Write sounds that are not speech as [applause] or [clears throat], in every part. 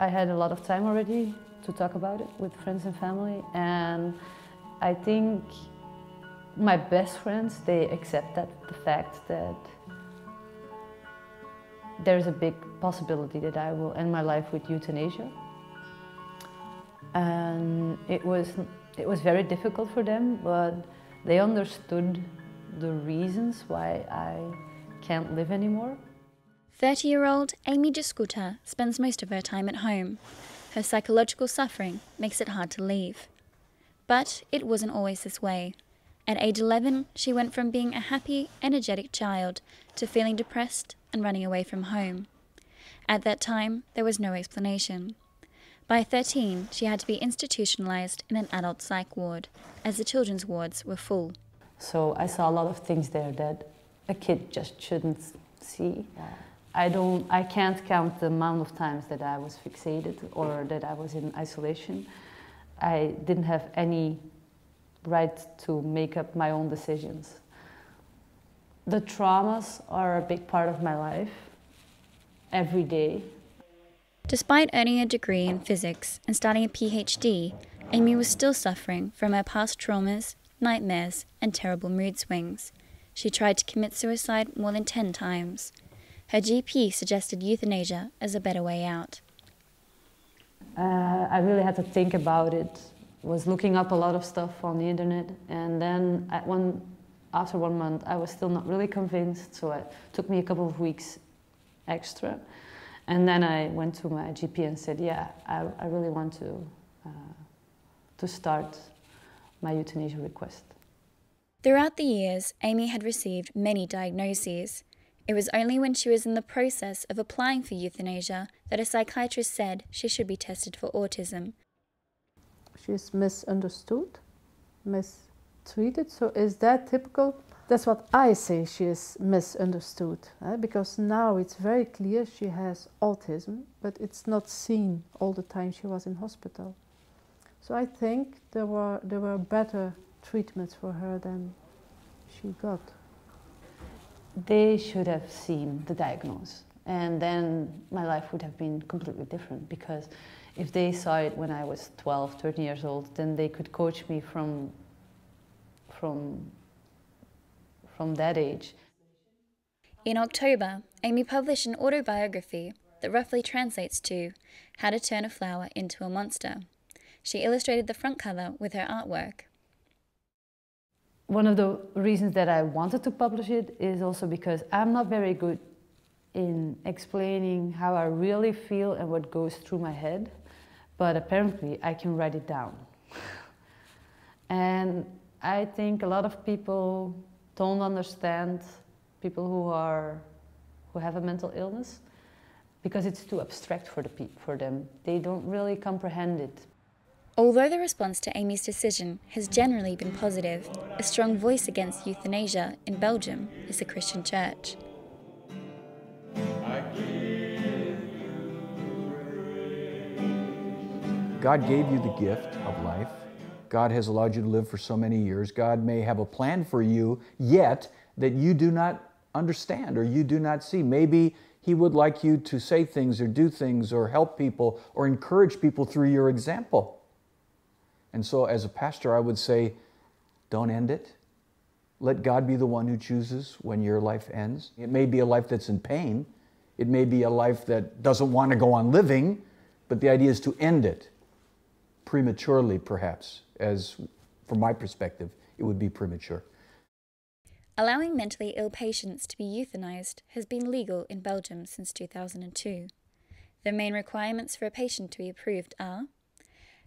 I had a lot of time already to talk about it with friends and family, and I think my best friends they accept that the fact that there's a big possibility that I will end my life with euthanasia. And it was, it was very difficult for them, but they understood the reasons why I can't live anymore. 30 year old Amy Jaskuta spends most of her time at home. Her psychological suffering makes it hard to leave. But it wasn't always this way. At age 11, she went from being a happy, energetic child to feeling depressed and running away from home. At that time, there was no explanation. By 13, she had to be institutionalized in an adult psych ward, as the children's wards were full. So I saw a lot of things there that a kid just shouldn't see. I don't, I can't count the amount of times that I was fixated or that I was in isolation. I didn't have any right to make up my own decisions. The traumas are a big part of my life every day. Despite earning a degree in physics and starting a PhD, Amy was still suffering from her past traumas, nightmares, and terrible mood swings. She tried to commit suicide more than 10 times. Her GP suggested euthanasia as a better way out. Uh, I really had to think about it. Was looking up a lot of stuff on the internet, and then at one after one month, I was still not really convinced, so it took me a couple of weeks extra. And then I went to my GP and said, yeah, I, I really want to, uh, to start my euthanasia request. Throughout the years, Amy had received many diagnoses. It was only when she was in the process of applying for euthanasia that a psychiatrist said she should be tested for autism. She's misunderstood, mistreated. So is that typical? That's what I say she is misunderstood eh? because now it's very clear she has autism, but it's not seen all the time she was in hospital. So I think there were there were better treatments for her than she got. They should have seen the diagnosis, and then my life would have been completely different because if they saw it when I was 12, 13 years old, then they could coach me from from, from that age. In October, Amy published an autobiography that roughly translates to How to Turn a Flower into a Monster. She illustrated the front cover with her artwork. One of the reasons that I wanted to publish it is also because I'm not very good in explaining how I really feel and what goes through my head, but apparently I can write it down. and I think a lot of people don't understand people who are who have a mental illness because it's too abstract for the for them. They don't really comprehend it. Although the response to Amy's decision has generally been positive, a strong voice against euthanasia in Belgium is the Christian Church. God gave you the gift of life. God has allowed you to live for so many years. God may have a plan for you yet that you do not understand or you do not see. Maybe He would like you to say things or do things or help people or encourage people through your example. And so, as a pastor, I would say, don't end it. Let God be the one who chooses when your life ends. It may be a life that's in pain, it may be a life that doesn't want to go on living, but the idea is to end it prematurely, perhaps, as from my perspective, it would be premature. Allowing mentally ill patients to be euthanized has been legal in Belgium since 2002. The main requirements for a patient to be approved are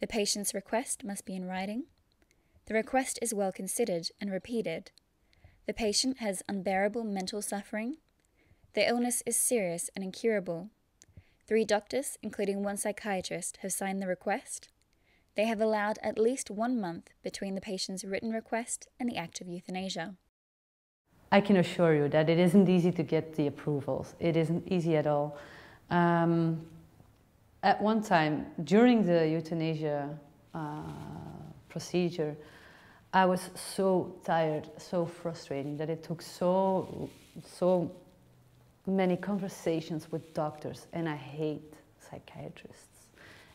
the patient's request must be in writing, the request is well considered and repeated, the patient has unbearable mental suffering, the illness is serious and incurable, three doctors, including one psychiatrist, have signed the request, they have allowed at least one month between the patient's written request and the act of euthanasia. I can assure you that it isn't easy to get the approvals. It isn't easy at all. Um, at one time, during the euthanasia uh, procedure, I was so tired, so frustrating that it took so, so many conversations with doctors, and I hate psychiatrists.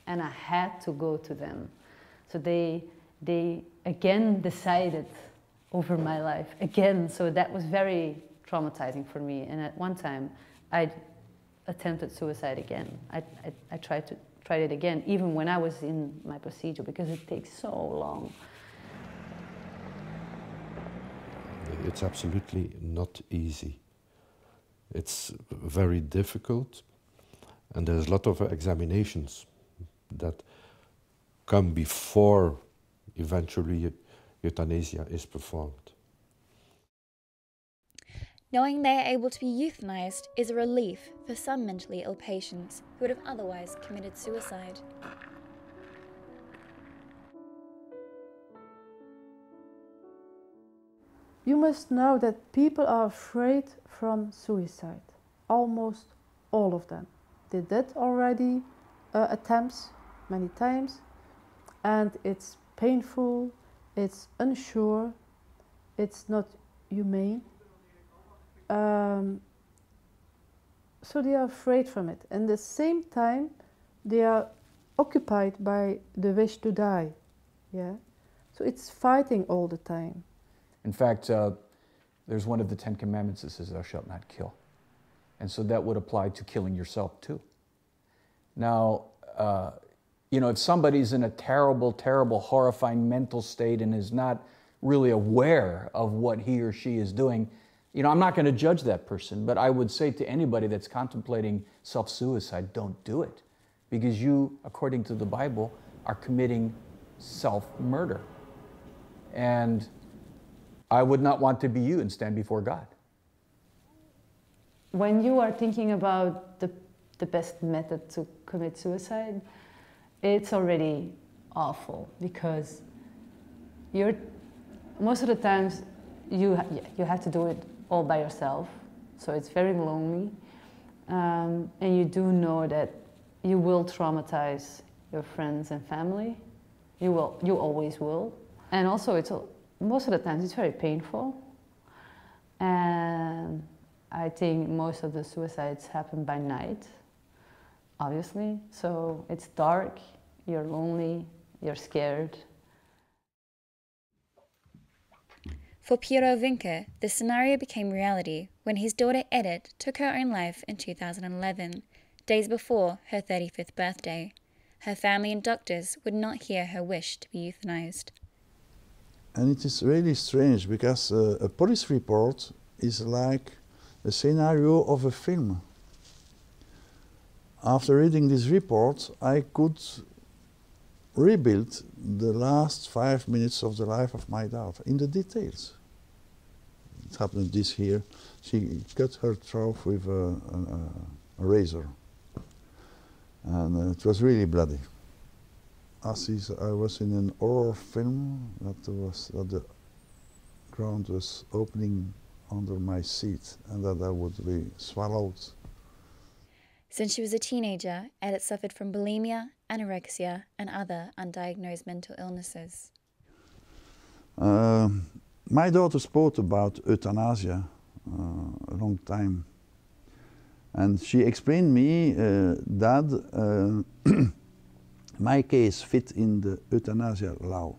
and I had to go to them. So they, they again decided over my life, again. So that was very traumatizing for me. And at one time, I attempted suicide again. I, I, I tried, to, tried it again, even when I was in my procedure, because it takes so long. It's absolutely not easy. It's very difficult, and there's a lot of examinations that come before eventually euthanasia is performed. Knowing they are able to be euthanized is a relief for some mentally ill patients who would have otherwise committed suicide. You must know that people are afraid from suicide. Almost all of them. They did already uh, attempts many times and it's painful, it's unsure, it's not humane. Um, so they are afraid from it. And at the same time, they are occupied by the wish to die. Yeah. So it's fighting all the time. In fact, uh, there's one of the Ten Commandments that says, Thou shalt not kill. And so that would apply to killing yourself too. Now, uh, you know, if somebody's in a terrible, terrible, horrifying mental state and is not really aware of what he or she is doing, you know, I'm not going to judge that person, but I would say to anybody that's contemplating self suicide, don't do it. Because you, according to the Bible, are committing self murder. And I would not want to be you and stand before God. When you are thinking about the, the best method to commit suicide, it's already awful because you're most of the times you you have to do it all by yourself, so it's very lonely, um, and you do know that you will traumatize your friends and family. You will, you always will, and also it's most of the times it's very painful. And I think most of the suicides happen by night, obviously. So it's dark, you're lonely, you're scared. For Piero Vinke, the scenario became reality when his daughter Edith took her own life in 2011, days before her 35th birthday. Her family and doctors would not hear her wish to be euthanized. And it is really strange because uh, a police report is like a scenario of a film. After reading this report, I could rebuild the last five minutes of the life of my daughter in the details. It happened this here. She cut her throat with a, a, a razor. And uh, it was really bloody as is, I was in an horror film that was that the ground was opening under my seat and that I would be swallowed. Since she was a teenager, Edith suffered from bulimia, anorexia, and other undiagnosed mental illnesses. Uh, my daughter spoke about euthanasia uh, a long time, and she explained me uh, that uh, [clears throat] my case fit in the euthanasia law.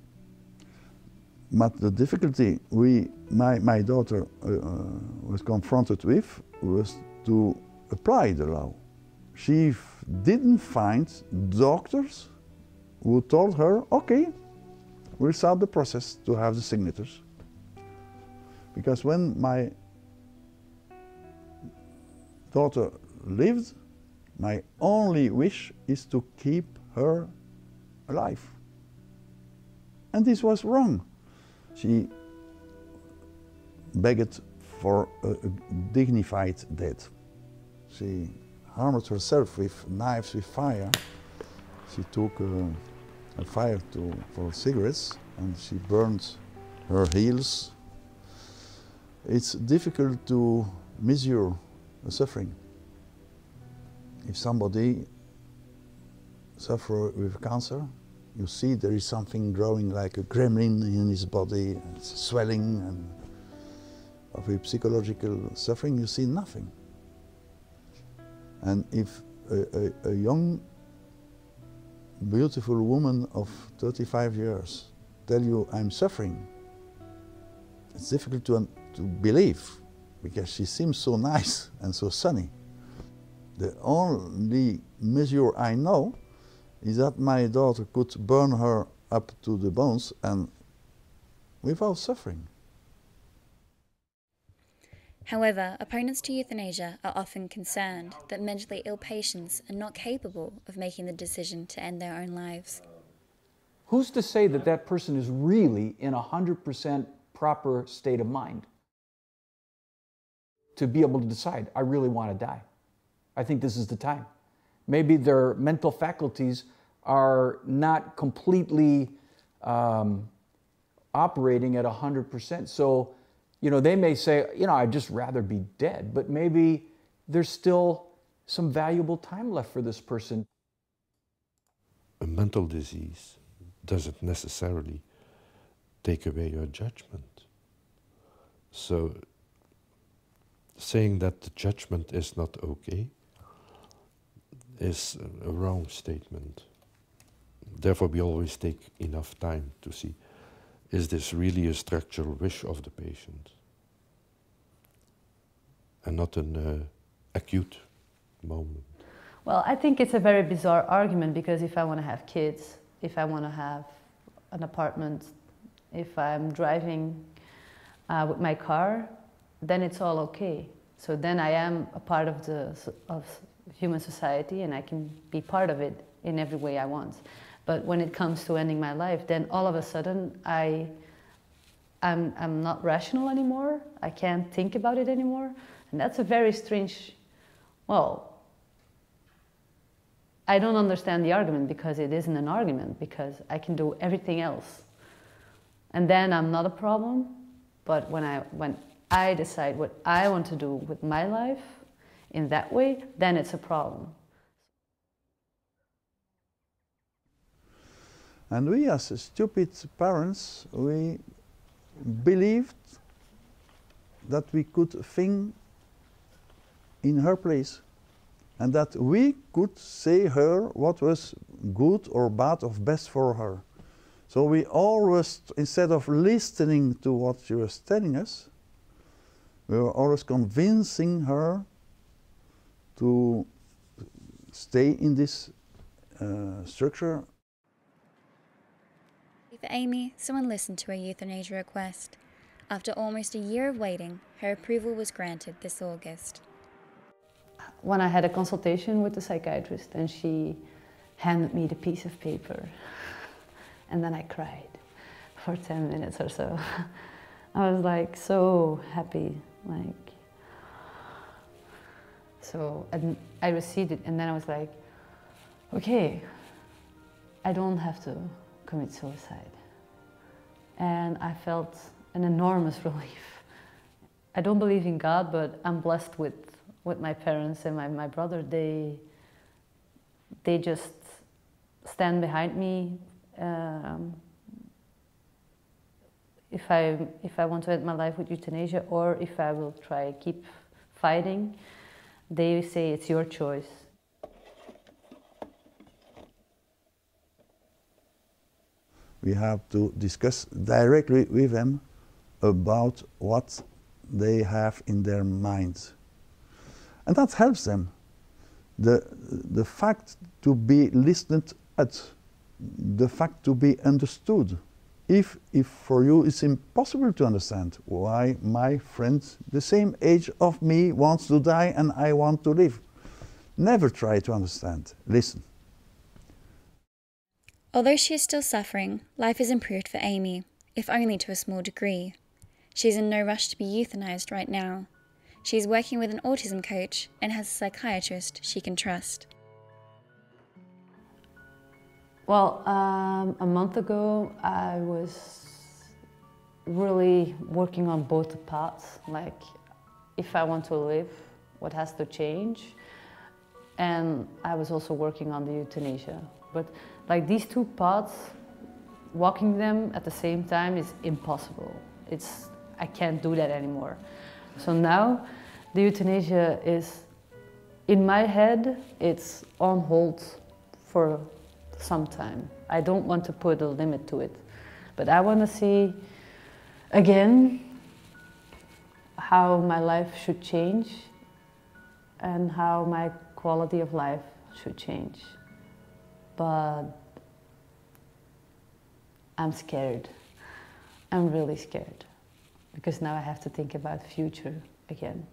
But the difficulty we, my, my daughter uh, uh, was confronted with was to apply the law. She didn't find doctors who told her, okay, we'll start the process to have the signatures. Because when my daughter lived, my only wish is to keep her alive. And this was wrong. She begged for a, dignified death. She harmed herself with knives with fire. She took uh, a fire to, for cigarettes and she burned her heels. It's difficult to measure the suffering. If somebody suffer with cancer, you see there is something growing like a gremlin in his body, swelling, and of psychological suffering, you see nothing. And if a, a, a young beautiful woman of 35 years tell you I'm suffering, it's difficult to, to believe because she seems so nice [laughs] and so sunny. The only measure I know is that my daughter could burn her up to the bones and without suffering. However, opponents to euthanasia are often concerned that mentally ill patients are not capable of making the decision to end their own lives. Who's to say that that person is really in a 100% proper state of mind to be able to decide, I really want to die? I think this is the time. Maybe their mental faculties are not completely um, operating at 100%. So, you know, they may say, you know, I'd just rather be dead, but maybe there's still some valuable time left for this person. A mental disease doesn't necessarily take away your judgment. So, saying that the judgment is not okay is a wrong statement. Therefore, we always take enough time to see is this really a structural wish of the patient and not an uh, acute moment. Well, I think it's a very bizarre argument because if I want to have kids, if I want to have an apartment, if I'm driving uh, with my car, then it's all okay. So then I am a part of the of human society and I can be part of it in every way I want. But when it comes to ending my life, then all of a sudden I, I'm, I'm not rational anymore. I can't think about it anymore. And that's a very strange, well, I don't understand the argument because it isn't an argument because I can do everything else. And then I'm not a problem. But when I, when I decide what I want to do with my life in that way, then it's a problem. And we, as stupid parents, we believed that we could think in her place and that we could say her what was good or bad or best for her. So we always, instead of listening to what she was telling us, we were always convincing her to stay in this uh, structure for Amy, someone listened to her euthanasia request. After almost a year of waiting, her approval was granted this August. When I had a consultation with the psychiatrist and she handed me the piece of paper, and then I cried for 10 minutes or so. [laughs] I was like so happy, like, so and I received it and then I was like, okay, I don't have to commit suicide. And I felt an enormous [laughs] relief. I don't believe in God, but I'm blessed with, with my parents and my, my brother. They, they just stand behind me. Um, if I, if I want to end my life with euthanasia or if I will try to keep fighting, they say it's your choice. We have to discuss directly with them about what they have in their minds. And that helps them. The, the fact to be listened at, the fact to be understood. If, if for you it's impossible to understand why my friend, the same age of me, wants to die and I want to live, never try to understand. Listen. Although she is still suffering, life is improved for Amy, if only to a small degree. She is in no rush to be euthanized right now. She is working with an autism coach and has a psychiatrist she can trust. Well, um, a month ago, I was really working on both parts. Like, if I want to live, what has to change? And I was also working on the euthanasia. But like these two paths, walking them at the same time is impossible. It's, I can't do that anymore. So now the euthanasia is, in my head, it's on hold for, some time. I don't want to put a limit to it, but I want to see again how my life should change and how my quality of life should change. But I'm scared. I'm really scared because now I have to think about future again.